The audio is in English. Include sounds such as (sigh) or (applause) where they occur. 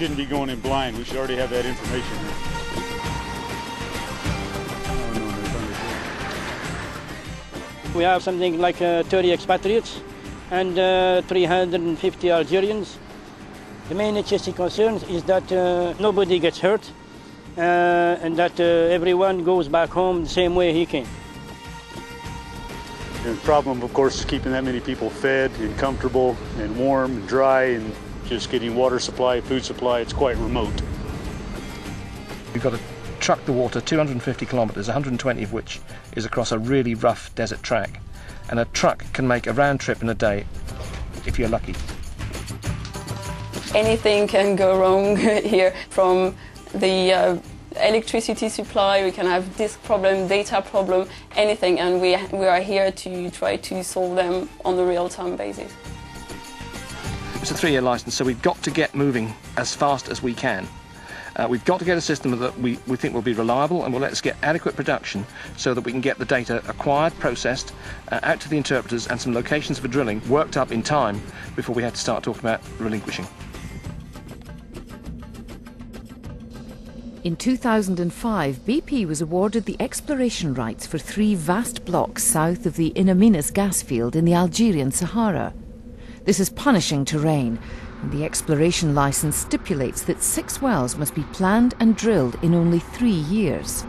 shouldn't be going in blind. We should already have that information. We have something like uh, 30 expatriates and uh, 350 Algerians. The main HSE concern is that uh, nobody gets hurt uh, and that uh, everyone goes back home the same way he came. And the problem, of course, is keeping that many people fed and comfortable and warm and dry and just getting water supply, food supply. It's quite remote. We've got to truck the water 250 kilometres, 120 of which is across a really rough desert track. And a truck can make a round trip in a day if you're lucky. Anything can go wrong (laughs) here from the uh, electricity supply, we can have disk problem, data problem, anything, and we, we are here to try to solve them on a real-time basis. It's a three-year license, so we've got to get moving as fast as we can. Uh, we've got to get a system that we, we think will be reliable and will let us get adequate production so that we can get the data acquired, processed, uh, out to the interpreters and some locations for drilling worked up in time before we have to start talking about relinquishing. In 2005, BP was awarded the exploration rights for three vast blocks south of the In Amenas gas field in the Algerian Sahara. This is punishing terrain, and the exploration license stipulates that six wells must be planned and drilled in only three years.